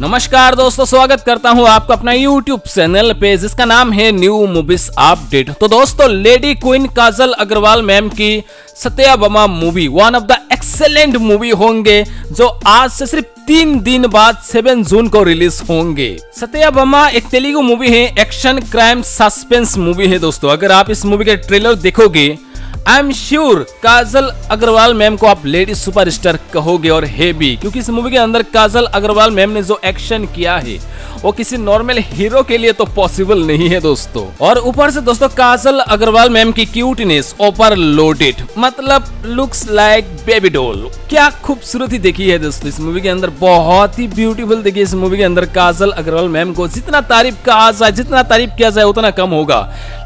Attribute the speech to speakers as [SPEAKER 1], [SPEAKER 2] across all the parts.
[SPEAKER 1] नमस्कार दोस्तों, स्वागत करता हूँ आपका अपना YouTube चैनल पे, जिसका नाम है न्यू मूवीज़ अपडेट तो दोस्तों lady queen Kajal Aggarwal ma'am की Satyabhama movie one of the excellent movie होंगे, जो आज से सिर्फ़ तीन दिन बाद सेवन जून को रिलीज़ होंगे। सत्या बमा एक तेलुगु मूवी है एक्शन क्राइम सस्पेंस मूवी है दोस्तों। अगर आप इस मूवी के ट्रेलर देखोगे I am sure Kajal Aggarwal ma'am को आप लेडी सुपरस्टार कहोगे और है भी, क्योंकि इस मूवी के अंदर काजल अग्रवाल मैम ने जो एक्शन किया है, वो किसी नॉर्मल हीरो के लिए तो पॉसिबल नहीं है दोस्तों। और ऊपर से दोस्तों काजल अग्रवाल मैम की क्यूटनेस ओपर लोडेड मतलब लुक्स लाइक बेबी डॉल क्या खूबसूरती देखी है दोस्तों इस मूवी के अंदर, बहुत ही ब्यूटीफुल देखिए इस मूवी के अंदर काजल अग्रवाल मैम को। जितना तारीफ़ कहा जाए, जितना तारीफ़ किया जाए, उतना कम होगा।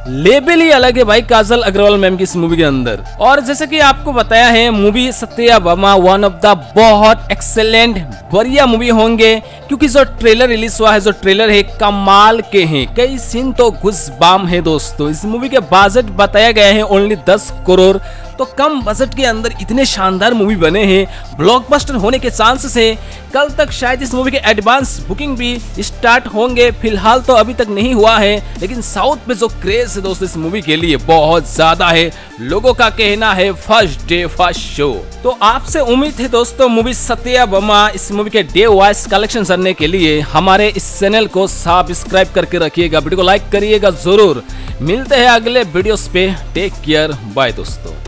[SPEAKER 1] लेबल ही अलग है भाई काजल अग्रवाल मैम की इस मूवी के अंदर। और जैसे कि आपको बताया है movie Satyabhama one of the बहुत एक्सेलेंट बढ़िया मूवी होंगे, क्योंकि जो ट्रेलर रिलीज़ हुआ है, जो ट्रेलर है, कमाल के हैं। कई सीन तो घुस बाम है दोस्तों। इस मूवी के बजट बताया गया है ओनली दस करोड़। तो कम बजट के अंदर इतने शानदार मूवी बने हैं। ब्लॉकबस्टर होने के चांसेस है कल तक शायद इस मूवी के एडवांस बुकिंग भी स्टार्ट होंगे। फ़िलहाल तो अभी तक नहीं हुआ है, लेकिन साउथ में जो क्रेज है दोस्तों, इस मूवी के लिए बहुत ज़्यादा है। लोगों का कहना है फ़र्स्ट डे फ़र्स्ट शो तो आपसे उम्मीद है दोस्तों मूवी सत्या बमा, इस मूवी के डे वाइज कलेक्शन करने के लिए हमारे इस चैनल को सब्सक्राइब करके रखिएगा। वीडियो को लाइक करिएगा ज़रूर। मिलते हैं अगले वीडियोस पे। टेक केयर बाय दोस्तों।